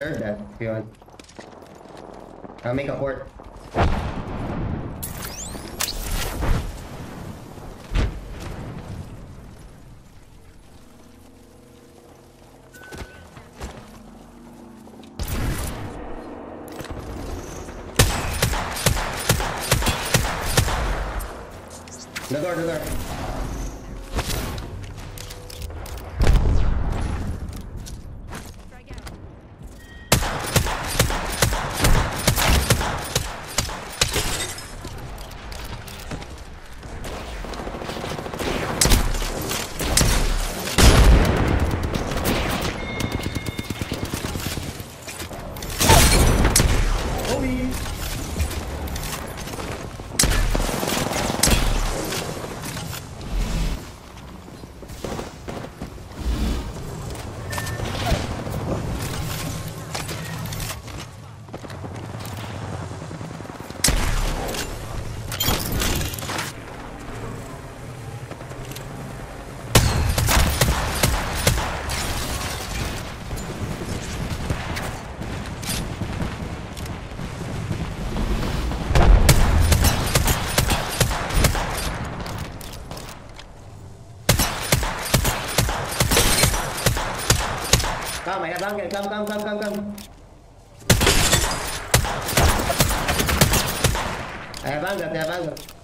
Heard that, if you want. I'll make a port. The door, the door. oh my god bangke come come come come come eh bangga ya bangga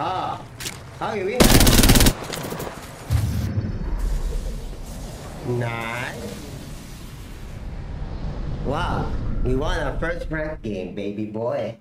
Ah, how you win? Nice. Wow, we won our first rank game, baby boy.